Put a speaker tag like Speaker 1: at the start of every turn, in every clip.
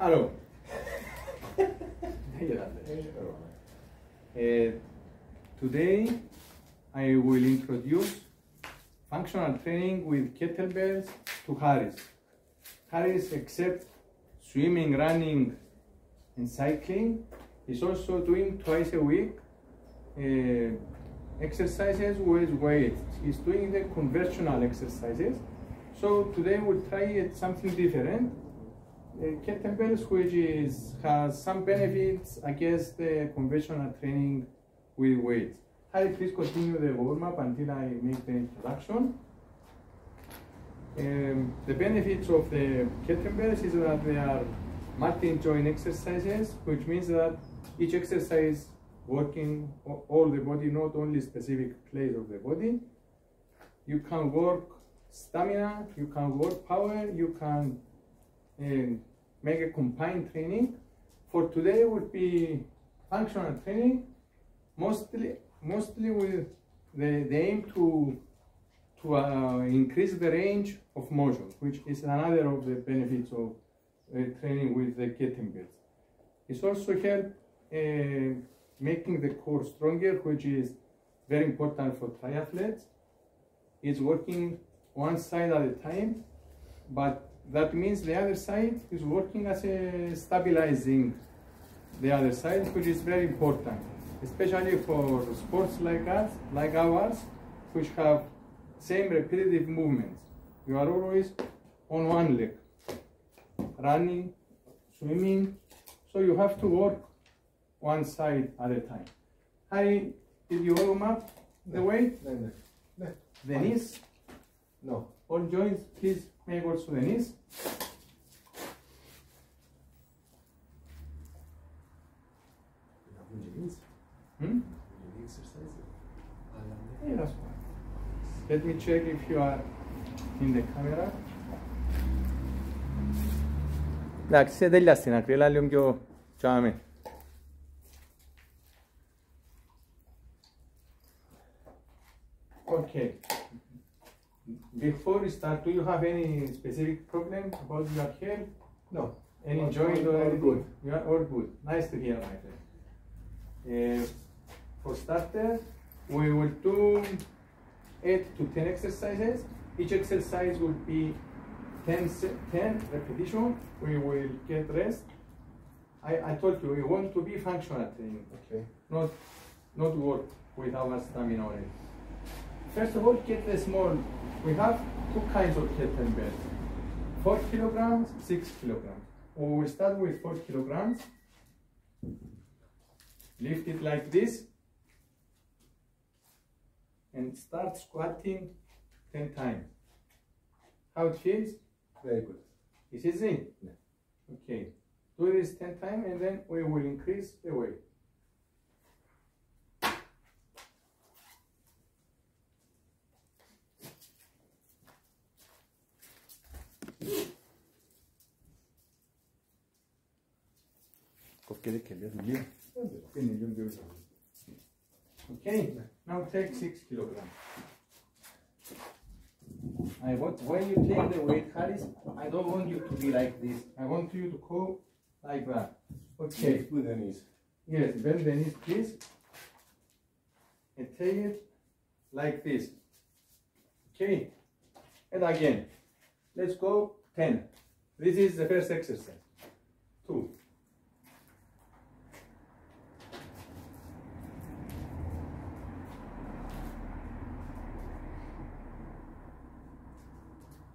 Speaker 1: Hello. Uh, today I will introduce functional training with kettlebells to Haris. Haris, except swimming, running, and cycling, is also doing twice a week uh, exercises with weights. He's doing the conventional exercises. So today we'll try something different. Uh, kettlebells, which is, has some benefits against the conventional training with weights. Hi, please continue the warm-up until I make the introduction. Um, the benefits of the kettlebells is that they are multi-joint exercises, which means that each exercise working all the body, not only specific place of the body. You can work stamina, you can work power, you can uh, make a combined training. For today would be functional training, mostly mostly with the, the aim to to uh, increase the range of motion, which is another of the benefits of uh, training with the kettlebells. It's also help uh, making the core stronger, which is very important for triathletes. It's working one side at a time, but that means the other side is working as a stabilizing the other side, which is very important, especially for sports like us, like ours, which have same repetitive movements. You are always on one leg, running, swimming, so you have to work one side at a time. Harry, did you warm up the weight?
Speaker 2: No, no, no.
Speaker 1: The knees?
Speaker 2: No.
Speaker 1: All joints, please make also the knees. Hmm? Yeah, that's fine. Let me check if you are in the camera. Εντάξει, σε τέλεια στην άκρη, έλα λίγο πιο τσάμε. Before we start, do you have any specific problem about your health?
Speaker 2: No.
Speaker 1: Any joint or anything?
Speaker 2: good.
Speaker 1: You are all good. Nice to hear, my friend. Uh, for starter, we will do 8 to 10 exercises. Each exercise will be 10, se- 10 repetition. We will get rest. I, I told you, we want to be functional training,
Speaker 2: Okay.
Speaker 1: not, not work with our stamina already. First of all, get the small. We have two kinds of kettlebells. 4 kilograms, 6 kilograms. Oh, we will start with 4 kilograms. Lift it like this. And start squatting 10 times. How it feels?
Speaker 2: Very good.
Speaker 1: Is easy?
Speaker 2: Yeah.
Speaker 1: Okay. Do this 10 times and then we will increase the weight. Okay, now take six kilograms. I want when you take the weight, Haris, I don't want you to be like this. I want you to go like that. Okay.
Speaker 2: With the knees.
Speaker 1: Yes, bend the knees, please. And take it like this. Okay. And again. Let's go 10. This is the first exercise. Two.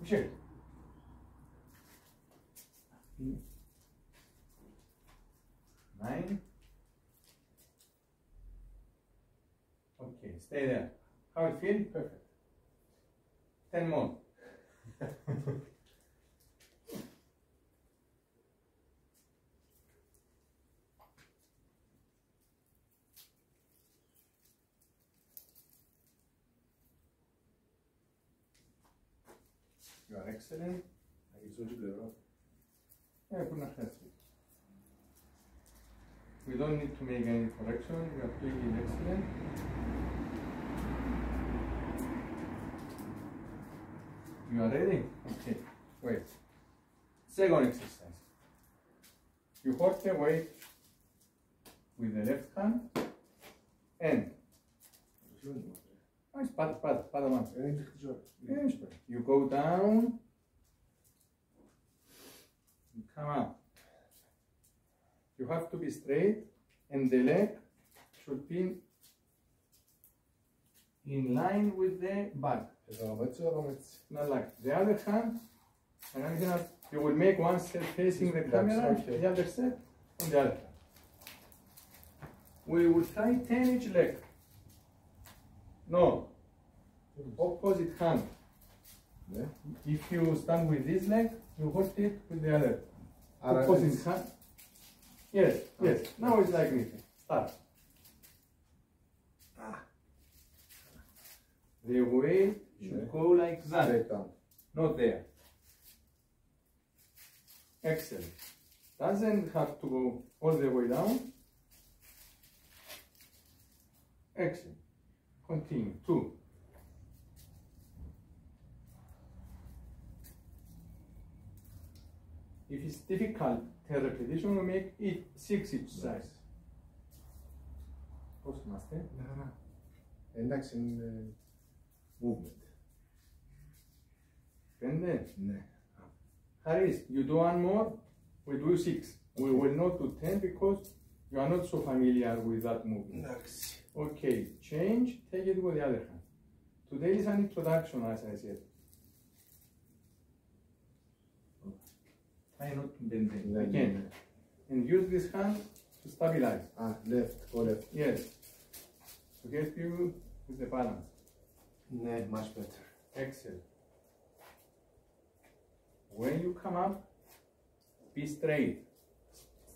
Speaker 1: Michel. Nine. Okay, stay there. How it feel? Perfect. Ten more. You are excellent.
Speaker 2: I give
Speaker 1: you the Yeah, good. We don't need to make any correction. You are doing excellent. You are ready? Okay, wait. Second exercise. You hold the weight with the left hand and Oh, it's pad,
Speaker 2: pad, pad
Speaker 1: Yes, you go down, you come up. You have to be straight and the leg should be in line with the back. Not like the other hand, and I'm gonna, you will make one step facing the camera, the other step on the other. We will try 10 each leg. No. Opposite hand.
Speaker 2: Yeah.
Speaker 1: If you stand with this leg, you hold it with the other. Opposite hand. Yes, yes. Ah. Now it's like this. Start. Ah. The way should
Speaker 2: yeah.
Speaker 1: go like that.
Speaker 2: Straight down.
Speaker 1: Not there. Excellent. Doesn't have to go all the way down. Excellent. Continue. Two. If it's difficult to repetition, we make it six each side. Postmaster. No,
Speaker 2: no. And next in the movement.
Speaker 1: Then,
Speaker 2: No.
Speaker 1: Haris, you do one more, we do six. Okay. We will not do ten because you are not so familiar with that movement.
Speaker 2: Next.
Speaker 1: Okay, change, take it with the other hand. Today is an introduction, as I said. Try not to bend
Speaker 2: it.
Speaker 1: Again. And use this hand to stabilize.
Speaker 2: Ah, left, go left.
Speaker 1: Yes. To get you with the balance.
Speaker 2: Not much better.
Speaker 1: Excellent. When you come up, be straight.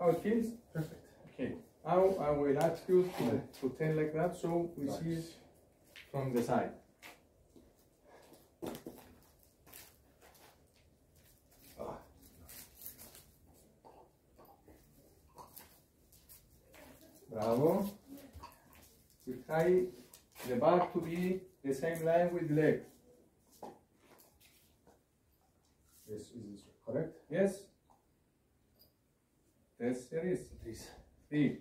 Speaker 1: How it feels?
Speaker 2: Perfect.
Speaker 1: Okay. Now I will ask you to, to turn like that so we
Speaker 2: Right.
Speaker 1: see it from the side. Bravo. We try the back to be the same line with the leg.
Speaker 2: Yes, is this correct?
Speaker 1: Yes? this
Speaker 2: series, these
Speaker 1: three.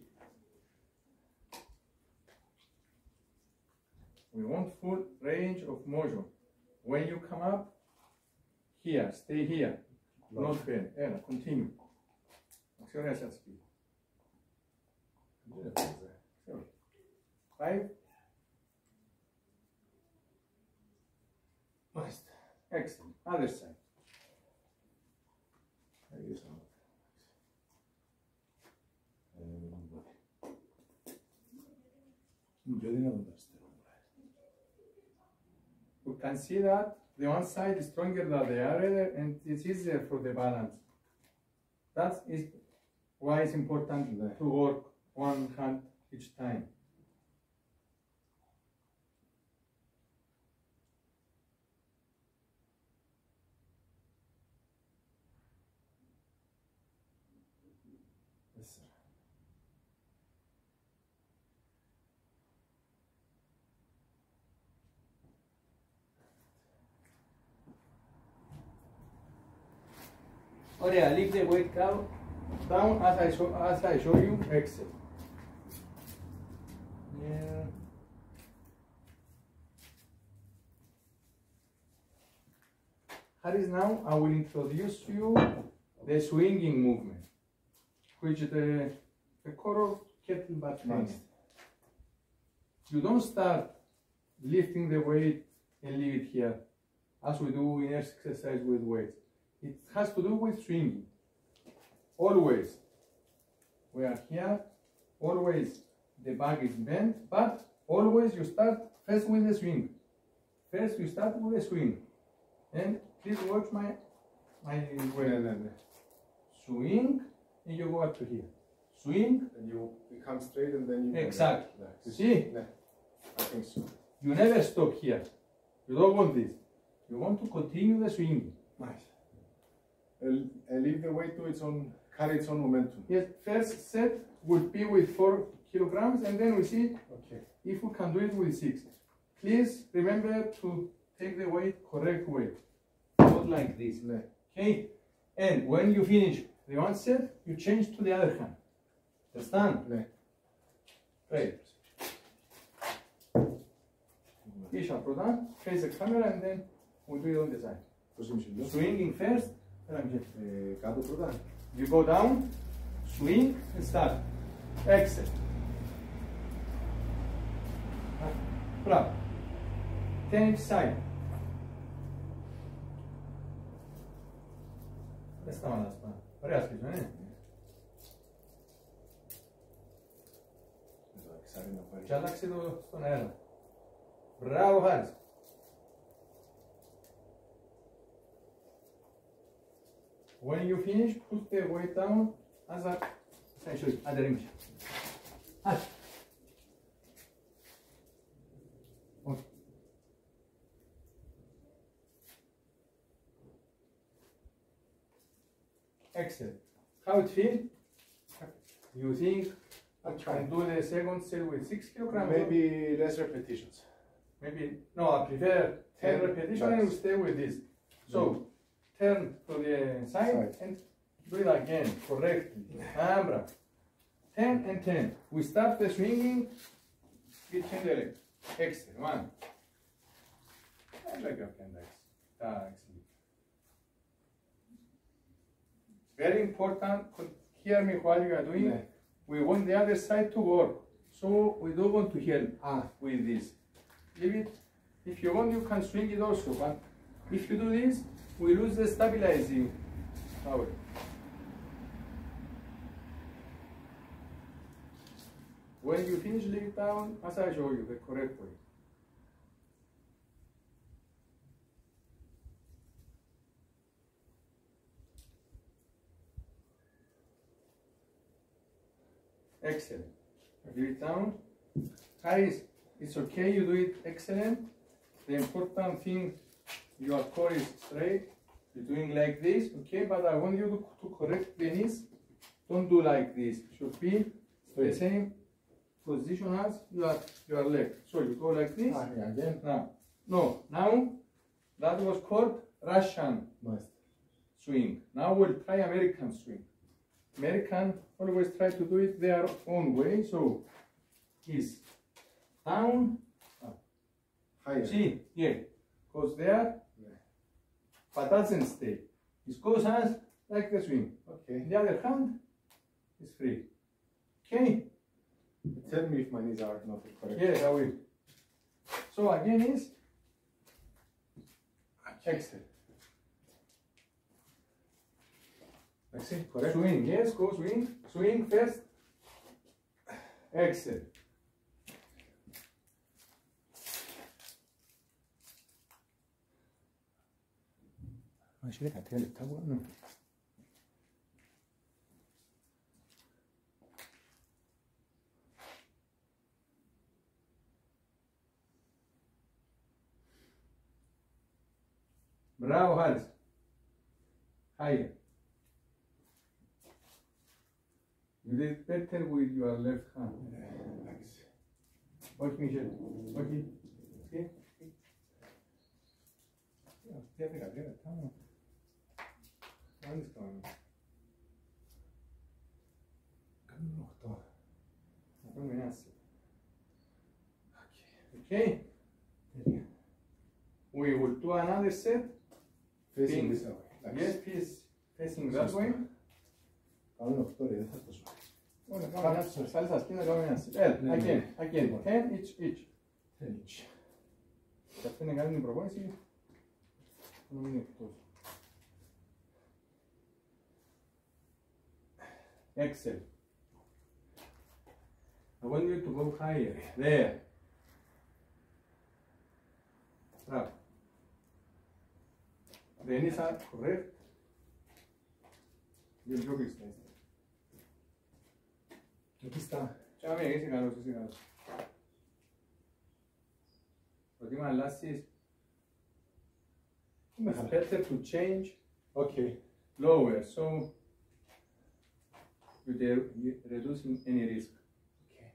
Speaker 1: We want full range of motion. When you come up, here, stay here, not bend, and continue.
Speaker 2: Acceleração speed.
Speaker 1: Five.
Speaker 2: Nice.
Speaker 1: Excellent. Other side. We can see that the one side is stronger than the other and it's easier for the balance. That is why it's important to work one hand each time.
Speaker 2: or
Speaker 1: yeah, leave the weight down, down as I show as I show you exit. Yeah. That is now I will introduce you the swinging movement, which the the core kettlebell
Speaker 2: makes.
Speaker 1: You don't start lifting the weight and leave it here, as we do in exercise with weights. It has to do with swimming. Always we are here, always the back is bent, but always you start first with the swing. First you start with the swing. And please watch my my way.
Speaker 2: Uh,
Speaker 1: swing and you go up to here. Swing.
Speaker 2: And you, become straight and then you Exactly.
Speaker 1: You see?
Speaker 2: I think so.
Speaker 1: You never stop here. You don't want this. You want to continue the swing.
Speaker 2: Nice and leave the weight to its own, carry its own momentum.
Speaker 1: Yes, first set would be with 4 kilograms and then we see
Speaker 2: okay.
Speaker 1: if we can do it with 6. Please remember to take the weight correct way, not like this. Okay? And when you finish the one set, you change to the other hand. Understand?
Speaker 2: No.
Speaker 1: Right. Each product, face the camera and then we do it on the side. Swinging first
Speaker 2: Range. É, cada
Speaker 1: You go down, swing, start. Exit. Ah, Pull Change side. Asta mă las,
Speaker 2: mă. Rească, nu? Ce-a dat
Speaker 1: că se dă până el. Bravo, Hans! When you finish, put the weight down as a essentially at the rim. Ah. Okay. Excellent. How it feel? You think I can do the second set with six kilograms?
Speaker 2: Maybe less repetitions.
Speaker 1: Maybe, no, I prefer 10
Speaker 2: Ten,
Speaker 1: repetitions and stay with this. So, turn to the side
Speaker 2: Side.
Speaker 1: and do it again, correctly. Ambra. 10 and 10. We start the swinging between the legs. Excellent. One. I like legs. Ah, excellent. Very important, hear me while you are doing.
Speaker 2: Yeah.
Speaker 1: We want the other side to work. So we don't want to help
Speaker 2: Ah,
Speaker 1: with this. Leave it. If you want, you can swing it also, but if you do this, we lose the stabilizing power. When you finish, it down as I show you the correct way. Excellent. Leave it down. Guys, it's okay, you do it excellent. The important thing, your core is straight. You're doing like this, okay? But I want you to, to correct the knees. Don't do like this. Should be the same position as your, your leg. So you go like this.
Speaker 2: ah, yeah, again.
Speaker 1: Now, no, now that was called Russian
Speaker 2: Nice.
Speaker 1: swing. Now we'll try American swing. American always try to do it their own way. So is down,
Speaker 2: Higher.
Speaker 1: see, yeah, goes there but doesn't stay. It goes hands like the swing.
Speaker 2: Okay.
Speaker 1: The other hand is free. Okay?
Speaker 2: Tell me if my knees are not correct.
Speaker 1: Yes, I will. So again is exhale.
Speaker 2: Exhale, correct?
Speaker 1: Swing, yes, go swing. Swing first. Exhale. 화실에 가태가 좋다고 하는 Bravo, Hans. Hiya! You did better with your left hand. Thanks. Watch
Speaker 2: me, Shad.
Speaker 1: Watch it. Okay? Yeah.
Speaker 2: Okay.
Speaker 1: Okay. We will do another set.
Speaker 2: Facing this way. Like
Speaker 1: yes, please. Facing that way. I'm not caminazo. Sales a
Speaker 2: esquina,
Speaker 1: caminazo.
Speaker 2: Él,
Speaker 1: aquí,
Speaker 2: aquí.
Speaker 1: Ten each, each. Ten each. ¿Estás teniendo alguien propósito? Un minuto. exhale. I want you to go higher. There. Up. The knees are correct. You'll do this.
Speaker 2: Aquí está.
Speaker 1: Ya me dice ganos, dice ganos. Porque my last is. I'm to change.
Speaker 2: Okay.
Speaker 1: Lower. So reducing any risk.
Speaker 2: Okay.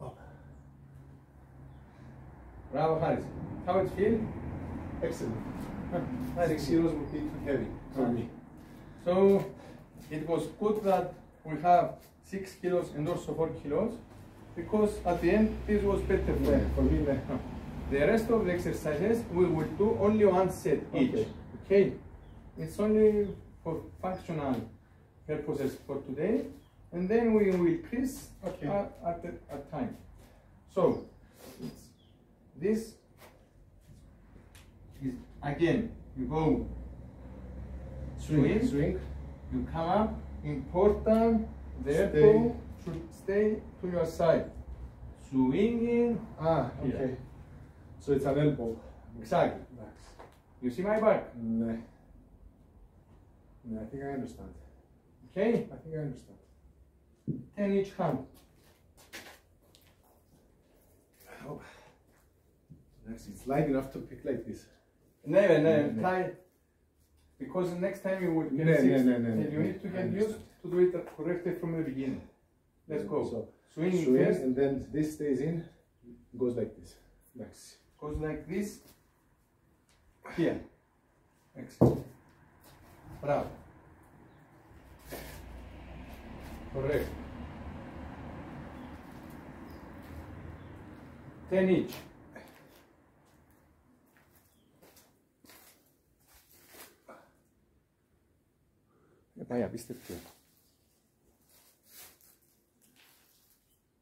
Speaker 2: Up.
Speaker 1: Bravo, Haris. How it feel?
Speaker 2: Excellent. Six euros would be too heavy for
Speaker 1: Ah.
Speaker 2: me.
Speaker 1: So it was good that we have six kilos and also four kilos because at the end this was better for
Speaker 2: Yeah,
Speaker 1: me.
Speaker 2: for me, yeah.
Speaker 1: The rest of the exercises we will do only one set each.
Speaker 2: Okay.
Speaker 1: Okay. It's only for functional purposes for today, and then we will increase
Speaker 2: Okay.
Speaker 1: at, at, the, at time. So this is again you go
Speaker 2: Swing.
Speaker 1: Swing.
Speaker 2: Swing.
Speaker 1: you come up, important, the elbow should stay to your side. Swinging,
Speaker 2: Ah, okay. So it's an elbow.
Speaker 1: exactly.
Speaker 2: Max.
Speaker 1: You see my back,
Speaker 2: Nah. Nah, I think I understand.
Speaker 1: okay?
Speaker 2: I think I understand.
Speaker 1: 10 each hand.
Speaker 2: Oh. Nice. It's light enough to pick like this.
Speaker 1: Never, never,
Speaker 2: No, no.
Speaker 1: try. Because the next time you would get
Speaker 2: No, no, no, no, no,
Speaker 1: you
Speaker 2: no.
Speaker 1: need to get used to do it correctly from the beginning. Let's go.
Speaker 2: So
Speaker 1: swing,
Speaker 2: swing and then this stays in, goes like this. Next.
Speaker 1: Goes like this. Here. Excellent. Bravo. Correct. 10 each. Bayağı bir step.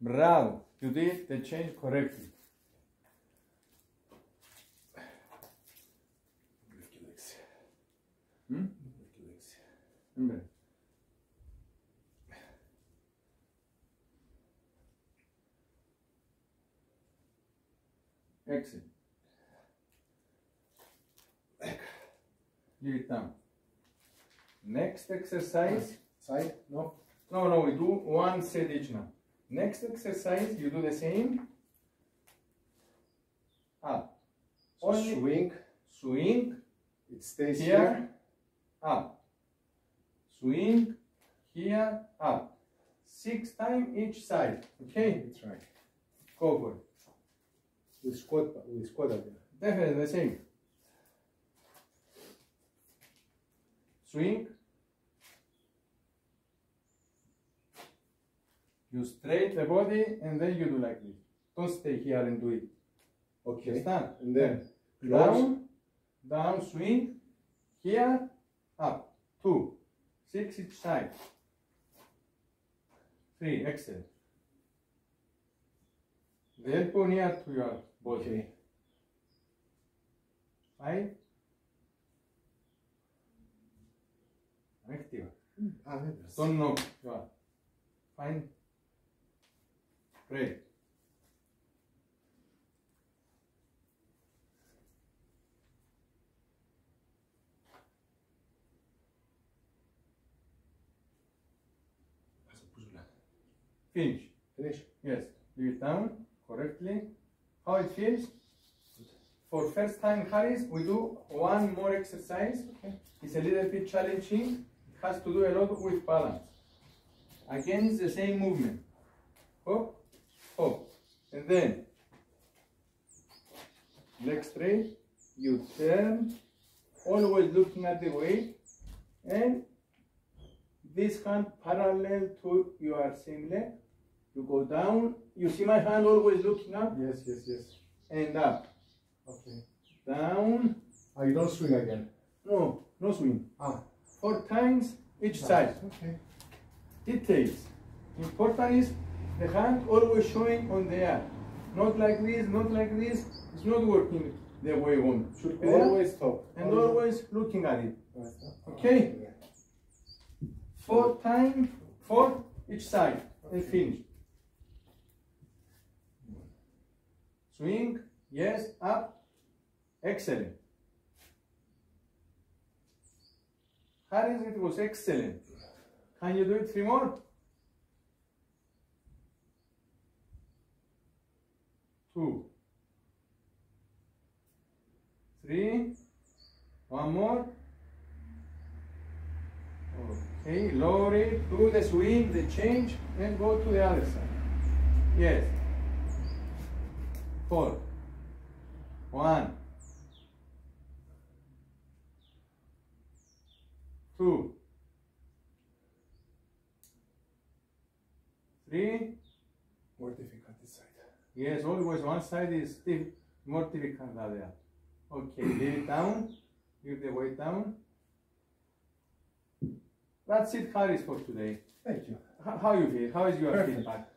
Speaker 1: Bravo. You did the change correctly.
Speaker 2: Lift your legs.
Speaker 1: Hmm?
Speaker 2: Lift your legs.
Speaker 1: Remember. Exit. Leave it down. Next exercise.
Speaker 2: Side, no?
Speaker 1: No, no, we do one set each now. Next exercise, you do the same. Up.
Speaker 2: So
Speaker 1: Only-
Speaker 2: swing,
Speaker 1: Swing.
Speaker 2: it stays
Speaker 1: Here.
Speaker 2: here.
Speaker 1: Up. Swing. Here. Up. Six times each side. Okay?
Speaker 2: That's right.
Speaker 1: Go for it.
Speaker 2: With squat, with squat again.
Speaker 1: Definitely the same. Swing. You straight the body and then you do like this. Don't stay here and do it.
Speaker 2: Okay.
Speaker 1: Understand?
Speaker 2: And then
Speaker 1: Down, down, swing. Here, up. Two. Six each side. Three, excellent. The elbow near to your body.
Speaker 2: Okay.
Speaker 1: Five.
Speaker 2: Ah,
Speaker 1: Don't knock. You are. Fine. Great.
Speaker 2: That's a puzzle.
Speaker 1: Finish.
Speaker 2: Finish.
Speaker 1: Yes. Leave it down correctly. How it feels? For first time Haris, we do one more exercise. It's a little bit challenging. It has to do a lot with balance. Again, it's the same movement. Hop, hop. And then, leg straight, you turn, always looking at the weight, and this hand parallel to your same leg. You go down, you see my hand always looking up
Speaker 2: Yes, yes, yes.
Speaker 1: and up.
Speaker 2: Okay.
Speaker 1: Down,
Speaker 2: Ah, you don't swing again.
Speaker 1: no, no swing.
Speaker 2: Ah.
Speaker 1: Four times each side.
Speaker 2: Okay.
Speaker 1: Details. Important is the hand always showing on the air. Not like this, not like this. It's not working the way one should be there.
Speaker 2: Always stop.
Speaker 1: and always looking at it. Okay. Four times, four each side, and finish. Swing, Yes, up. Excellent. Haris, it was excellent. Can you do it three more? Two. Three. One more. Okay, lower it, do the swing, the change, and go to the other side. Yes. Four. One. Two. Three.
Speaker 2: Side.
Speaker 1: Yes, always one side is stiff, more difficult than the other. Okay, leave it down, leave the weight down. That's it, Haris, for today.
Speaker 2: Thank you.
Speaker 1: How, how you feel? How is your
Speaker 2: Perfect.
Speaker 1: feedback?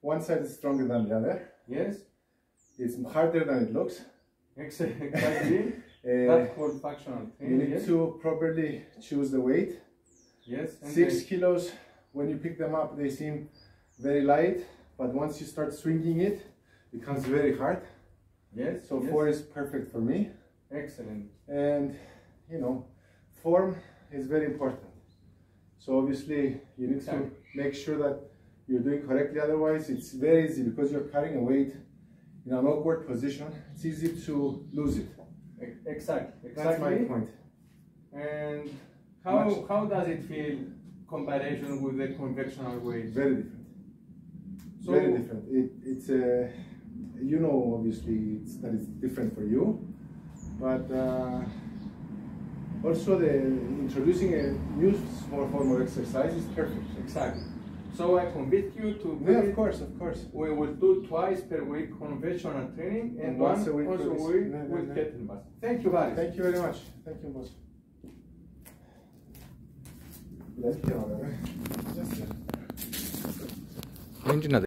Speaker 2: One side is stronger than the other.
Speaker 1: Yes,
Speaker 2: It's harder than it looks.
Speaker 1: Ex- exactly.
Speaker 2: Uh,
Speaker 1: That's called functional
Speaker 2: you need
Speaker 1: Yes,
Speaker 2: to properly choose the weight.
Speaker 1: yes.
Speaker 2: Six kilos, when you pick them up, they seem very light, but once you start swinging it, it becomes very hard.
Speaker 1: Yes.
Speaker 2: So
Speaker 1: yes.
Speaker 2: four is perfect for me.
Speaker 1: Excellent.
Speaker 2: And you know, form is very important. So obviously, you need
Speaker 1: Exactly.
Speaker 2: to make sure that you're doing correctly. Otherwise, it's very easy because you're carrying a weight in an awkward position. It's easy to lose it.
Speaker 1: E- Exactly.
Speaker 2: That's my
Speaker 1: Exactly.
Speaker 2: point.
Speaker 1: And how
Speaker 2: Much.
Speaker 1: how does it feel comparison with the conventional weight?
Speaker 2: Very different.
Speaker 1: So-
Speaker 2: very different. It, it's a, you know, obviously, it's, that it's different for you, but uh, also the introducing a new small form of exercise is perfect.
Speaker 1: Exactly. So I convert you to
Speaker 2: Yeah, of course, of course.
Speaker 1: We will do twice per week conventional training and,
Speaker 2: And
Speaker 1: once
Speaker 2: once a week
Speaker 1: once a
Speaker 2: with-
Speaker 1: week
Speaker 2: no, no,
Speaker 1: with
Speaker 2: no.
Speaker 1: kettlebells. Thank you, Haris.
Speaker 2: Thank you very much. Thank you, boss. Let's get on it. Just, uh,
Speaker 1: Engine